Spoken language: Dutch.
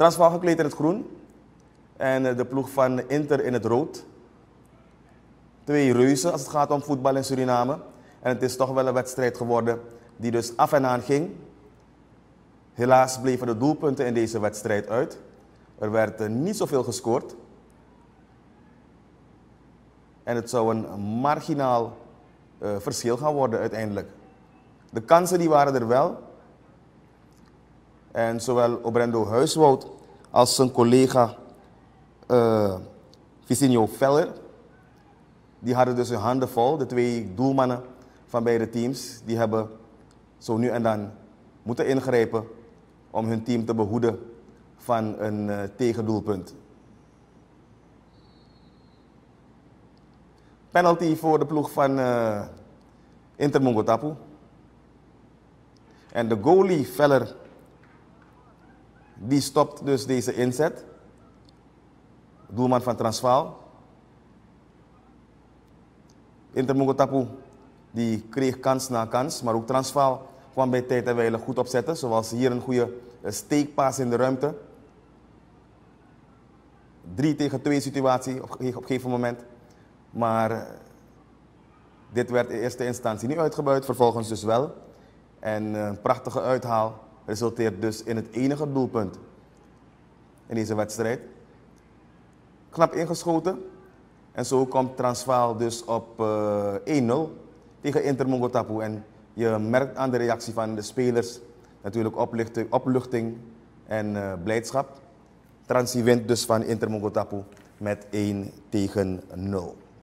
Transvaal gekleed in het groen. En eh, de ploeg van Inter in het rood. Twee reuzen als het gaat om voetbal in Suriname. En het is toch wel een wedstrijd geworden die dus af en aan ging. Helaas bleven de doelpunten in deze wedstrijd uit. Er werd niet zoveel gescoord. En het zou een marginaal uh, verschil gaan worden uiteindelijk. De kansen die waren er wel. En zowel Obrendo Huiswoud als zijn collega uh, Vicinho Feller, die hadden dus hun handen vol. De twee doelmannen van beide teams, die hebben zo nu en dan moeten ingrijpen om hun team te behoeden van een uh, tegendoelpunt. Penalty voor de ploeg van uh, Inter Mongotapu. En de goalie Veller, die stopt dus deze inzet. Doelman van Transvaal. Inter Mongotapu, die kreeg kans na kans, maar ook Transvaal kwam bij tijd en wijle goed opzetten. Zoals hier een goede steekpaas in de ruimte. 3 tegen 2 situatie op een gegeven moment. Maar eh, dit werd in eerste instantie niet uitgebuit, vervolgens dus wel. En eh, een prachtige uithaal resulteert dus in het enige doelpunt in deze wedstrijd. Knap ingeschoten. En zo komt Transvaal dus op uh, eh, 1-0 tegen Inter Mongotapu. En je merkt aan de reactie van de spelers natuurlijk opluchting, opluchting en uh, blijdschap. Transi wint dus van Inter Mongotapu met 1 tegen 0.